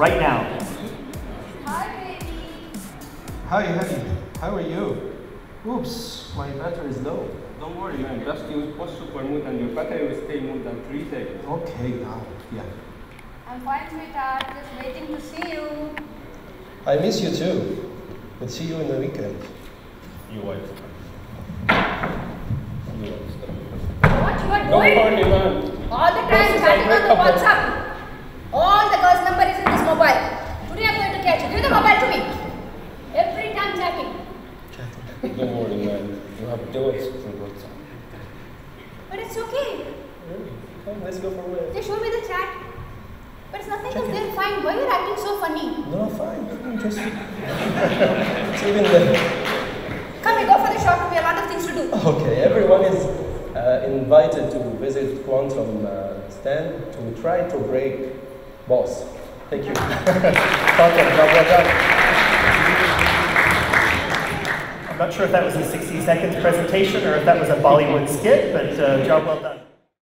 right now. Hi, baby. Hi, honey. How are you? Oops, my battery is low. Don't worry, man. Just use post super mood and your battery will stay more than three seconds. Okay, now, yeah. I'm fine, sweetheart. Just waiting to see you. I miss you too. We'll see you in the weekend. You wait. You wait. What you are Don't doing? worry, man. All the time chatting a on the breakup. WhatsApp. All the girls' number is in this mobile. Today I'm going to catch you. Give the mobile to me. Every time chatting. Don't worry, man. You have duets through WhatsApp. But it's okay. Come, let's go for a walk. They show me the chat. But it's nothing else. They're fine. Why are you acting so funny? No, fine. Just. it's even the. Come, we go for the shop. We have a lot of things to do. Okay, everyone is uh, invited to visit Quantum uh, stand to try to break boss. Thank you. Quantum, not sure if that was a 60 seconds presentation or if that was a Bollywood skit, but uh, job well done.